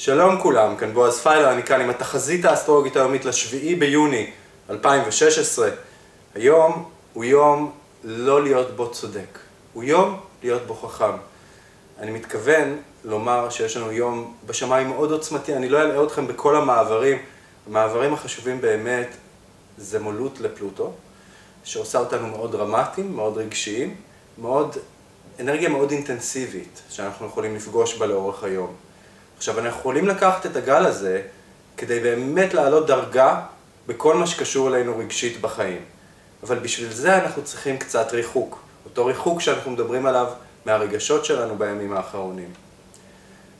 שלום כולם, כאן בועז פיילר, אני כאן עם התחזית האסטרולוגית היומית לשביעי ביוני 2016. היום הוא יום לא להיות בו צודק, הוא יום להיות בו חכם. אני מתכוון לומר שיש לנו יום בשמיים מאוד עוצמתי, אני לא אלאה אתכם בכל המעברים, המעברים החשובים באמת זה מולות לפלוטו, שעושה אותנו מאוד דרמטיים, מאוד רגשיים, מאוד, אנרגיה מאוד אינטנסיבית שאנחנו יכולים לפגוש בה לאורך היום. עכשיו, אנחנו יכולים לקחת את הגל הזה כדי באמת לעלות דרגה בכל מה שקשור אלינו רגשית בחיים. אבל בשביל זה אנחנו צריכים קצת ריחוק. אותו ריחוק שאנחנו מדברים עליו מהרגשות שלנו בימים האחרונים.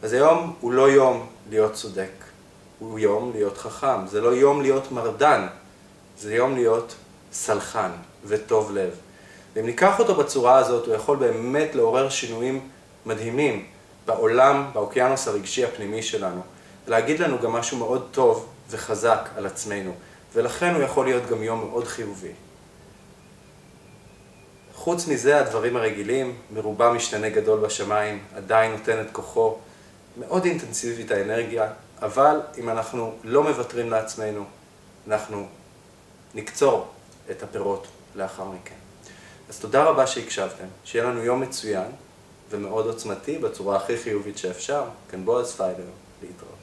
אז היום הוא לא יום להיות צודק, הוא יום להיות חכם. זה לא יום להיות מרדן, זה יום להיות סלחן וטוב לב. ואם ניקח אותו בצורה הזאת, הוא יכול באמת לעורר שינויים מדהימים בעולם, באוקיינוס הרגשי הפנימי שלנו, ולהגיד לנו גם משהו מאוד טוב וחזק על עצמנו, ולכן הוא יכול להיות גם יום מאוד חיובי. חוץ מזה, הדברים הרגילים, מרובם משתנה גדול בשמיים, עדיין נותן את כוחו, מאוד אינטנסיבית האנרגיה, אבל אם אנחנו לא מוותרים לעצמנו, אנחנו נקצור את הפירות לאחר מכן. אז תודה רבה שהקשבתם, שיהיה לנו יום מצוין ומאוד עוצמתי בצורה הכי חיובית שאפשר, כאן בועז פיילר, להתראות.